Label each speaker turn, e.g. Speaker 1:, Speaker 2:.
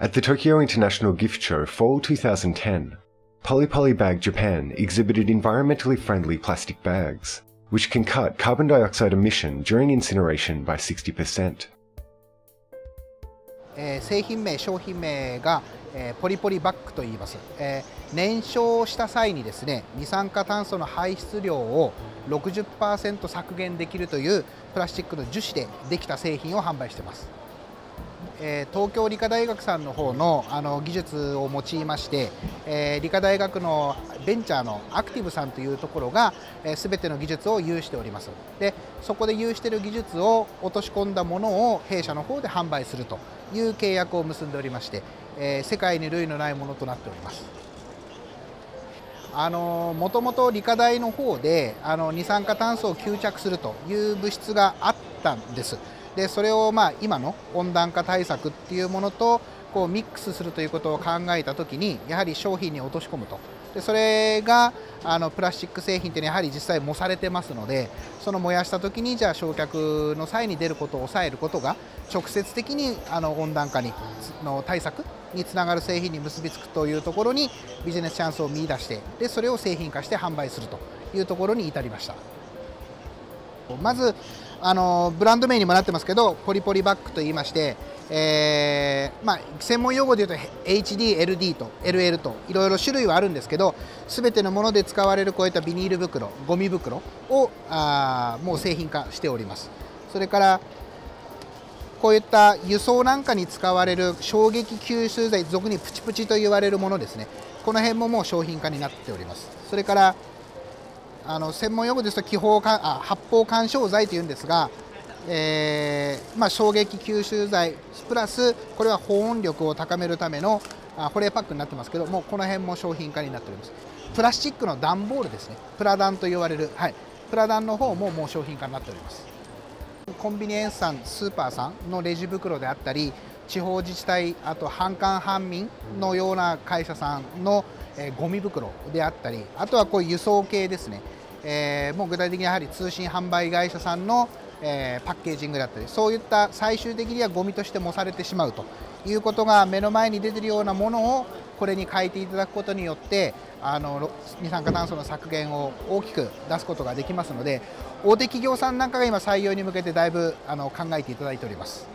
Speaker 1: At the Tokyo International Gift Show Fall 2010, Polly Polly Bag Japan exhibited environmentally friendly plastic bags, which can cut carbon dioxide emission during incineration by 60%.
Speaker 2: えー製品名、商品名が、えーポリポリバッグと言います、えー燃焼した際にですね二酸化炭素の排出量を60%削減できるというプラスチックの樹脂でできた製品を販売しています、 えー東京理科大学さんの方のあの技術を用いまして、えー理科大学のベンチャーのアクティブさんというところが、えー、全ての技術を有しております。でそこで有している技術を落とし込んだものを弊社の方で販売するという契約を結んでおりまして、えー世界に類のないものとなっております。あのもともと理科大の方であの二酸化炭素を吸着するという物質があったんです。でそれをまあ今の温暖化対策っていうものとこうミックスするということを考えたときにやはり商品に落とし込むとでそれがあのプラスチック製品っていうのはやはり実際燃されてますのでその燃やしたときにじゃあ焼却の際に出ることを抑えることが直接的にあの温暖化にの対策につながる製品に結びつくというところにビジネスチャンスを見出してでそれを製品化して販売するというところに至りました。まずあのブランド名にもなってますけどポリポリバッグと言いまして、えーまあ、専門用語で言うと HD、LD と LL といろいろ種類はあるんですけど全てのもので使われるこういったビニール袋ゴミ袋をあもう製品化しております。それからこういった輸送なんかに使われる衝撃吸収剤俗にプチプチと言われるものですね。この辺ももう商品化になっております。それからあの専門用語ですと気泡かあ発泡緩衝材というんですが、えーまあ、衝撃吸収剤プラスこれは保温力を高めるためのあ保冷パックになってますけどもこの辺も商品化になっております。プラスチックの段ボールですね。プラダンと言われる、はい、プラダンの方ももう商品化になっております。コンビニエンスさんスーパーさんのレジ袋であったり地方自治体あと半官半民のような会社さんの、えーゴミ袋であったりあとはこういう輸送系ですね、えーもう具体的にやはり通信販売会社さんの、えーパッケージングだったりそういった最終的にはゴミとしてもされてしまうということが目の前に出ているようなものをこれに変えていただくことによってあの二酸化炭素の削減を大きく出すことができますので大手企業さんなんかが今採用に向けてだいぶあの考えていただいております。